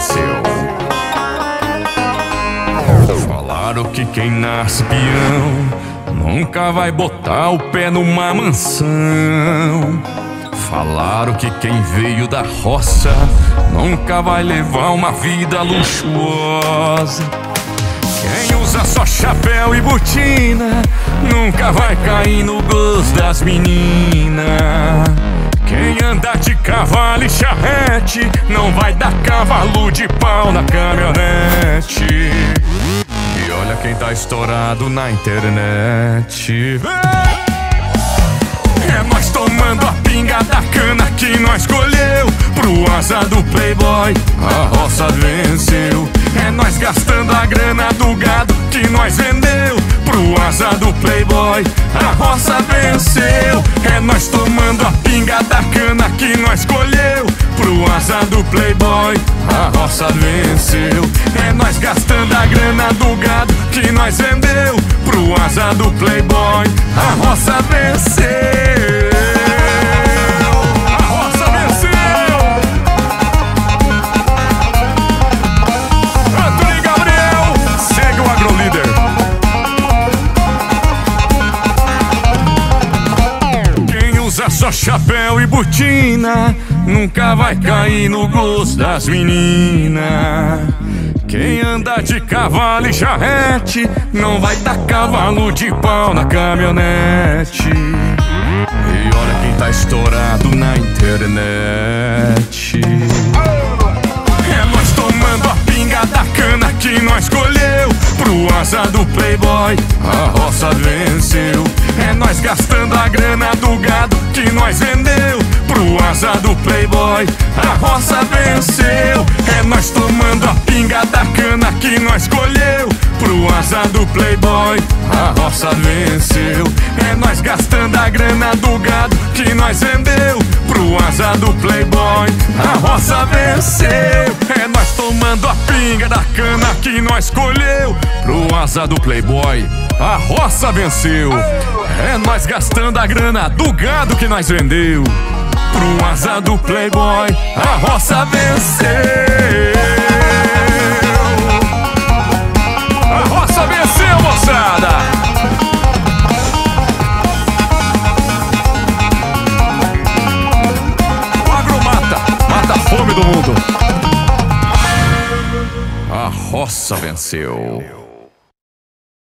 venceu. Falaram que quem nasce peão nunca vai botar o pé numa mansão. Falaram que quem veio da roça nunca vai levar uma vida luxuosa. Quem usa só chapéu e botina nunca vai cair no gosto das meninas. Anda de cavalo e charrete. Não vai dar cavalo de pau na caminhonete. E olha quem tá estourado na internet. É nós tomando a pinga da cana que nós colheu. Pro asa do playboy, a roça venceu. É nós gastando a grana do gado que nós vendeu. Pro asa do playboy, a roça venceu. É nós tomando a Asa do playboy, a roça venceu É nós gastando a grana do gado que nós vendeu Pro asa do playboy, a roça venceu usa só chapéu e botina nunca vai cair no gosto das meninas. Quem anda de cavalo e charrete não vai dar cavalo de pau na caminhonete. E olha quem tá estourado na internet. É nós tomando a pinga da cana que nós colheu Pro asa do playboy, a roça venceu É nós gastando a grana do gado que nós vendeu Pro asa do playboy, a roça venceu. É nós tomando a pinga da cana que nós colheu Pro asa do playboy, a roça venceu. É nós gastando a grana do gado que nós vendeu Pro asa do playboy, a roça venceu. É nós tomando a pinga da cana que nós colheu Pro asa do playboy, a roça venceu É nós gastando a grana do gado que nós vendeu Pro asa do playboy, a roça venceu A roça venceu, moçada! Fome do mundo. A roça venceu.